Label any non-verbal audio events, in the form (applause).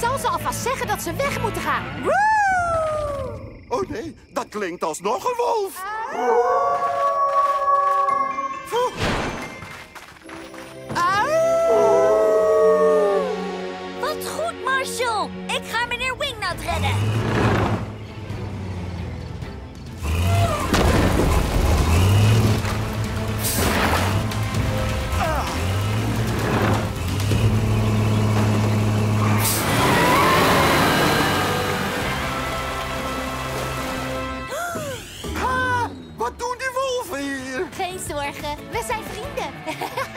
zal ze alvast zeggen dat ze weg moeten gaan. Oh nee, dat klinkt als nog een wolf. Wat goed, Marshall. Ik ga meneer Wingnut redden. Wat doen die wolven hier? Geen zorgen, we zijn vrienden. (laughs)